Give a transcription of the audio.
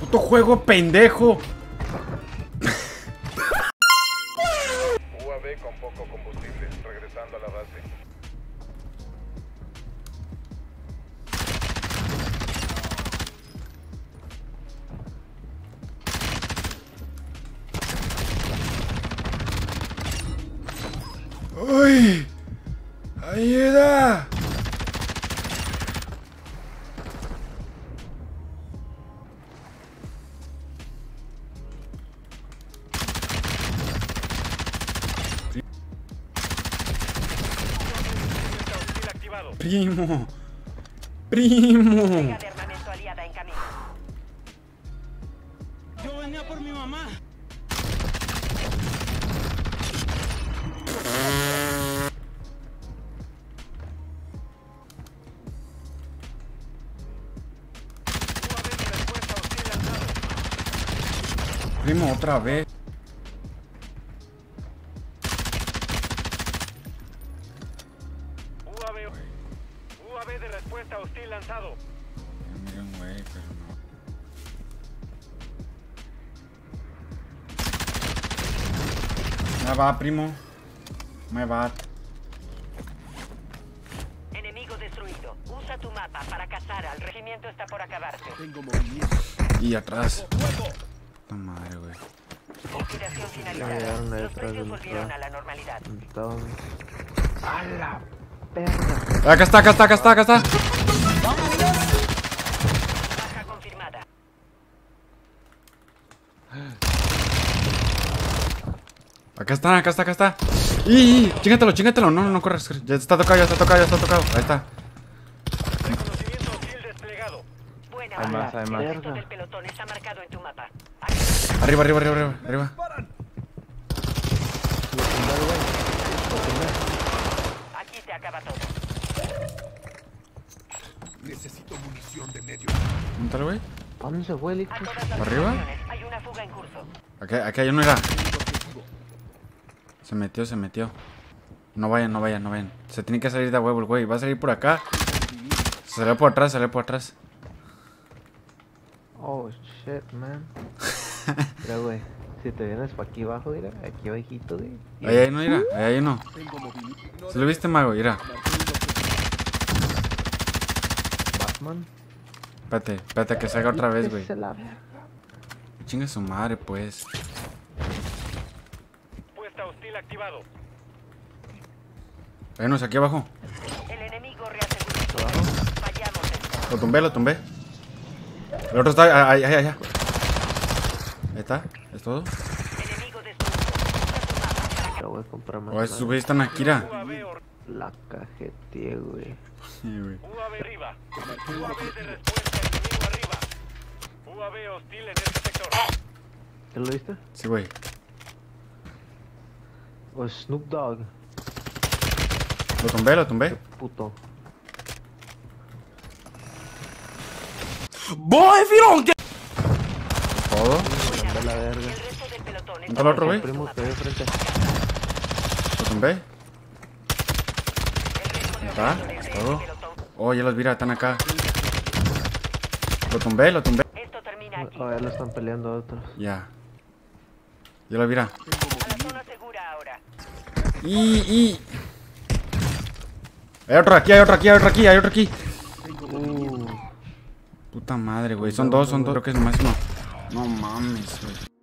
Puto juego pendejo. UAV con poco combustible, regresando a la base. ¡Uy! ¡Ayuda! Primo. Primo. Carga de armamento aliada en camino. Yo venía por mi mamá. Primo, otra vez. De respuesta hostil lanzado. Mira un güey, pero no. Me va, primo. Me va. Enemigo destruido. Usa tu mapa para cazar al regimiento está por acabarse. Y atrás. Puta madre, güey. Operación finalizada. Los precios volvieron a la normalidad. Estaban... ¡A la perra! Acá está, acá está, acá está, acá está. Baja confirmada. Acá está, acá está, acá está. ¡Y! Chingatelo, chingatelo. No, no, no corres. Ya está tocado, ya está tocado, ya está tocado. Ahí está. Hay más, hay más. Mapa. Aquí Arriba, arriba, arriba, arriba. arriba. aquí te acaba todo. Móntalo, güey. ¿A dónde se fue el ¿Arriba? Hay una fuga en curso. Aquí, aquí hay uno, era. Se metió, se metió. No vayan, no vayan, no vayan. Se tiene que salir de huevo el güey. Va a salir por acá. Se salió por atrás, salió por atrás. Oh, shit, man. Mira, güey. Si te vienes para aquí abajo, mira. Aquí abajito, güey. Ahí hay uno, mira. Ahí hay uno. ¿Se lo viste, mago? Mira. Batman. Espérate, espérate que salga otra vez, güey. Chingue su madre, pues. Puesta hostil activado. Hay unos aquí abajo. El enemigo. Lo tumbé, lo tumbé. El otro está ahí, ahí, ahí. Ahí está. ¿Es todo? Enemigo destruido. Te voy a comprar más. O esos nada. güeyes están aquí, mira. UAV, or- La cajeteé, güey. Sí, güey. UAV arriba. UAV de respuesta enemigo arriba. UAV hostil en este sector. ¿Ya lo viste? Sí, güey. O Snoop Dogg. Lo tumbé, lo tumbé. Puto. Todo. Anda la verga. El resto del pelotón ¿Dónde está el otro, güey? Primo, te veo frente. Lo tumbé. Ahí está. Es todo. Oh, ya los mira, están acá. Lo tumbé, lo tumbé. Oh, ya lo están peleando otros. Ya. Ya lo mira. La. Y, y. Hay otro aquí, hay otro aquí, hay otro aquí, hay otro aquí. Uh, Puta madre, güey. Son dos, son dos. Creo que es más uno. No mames, güey.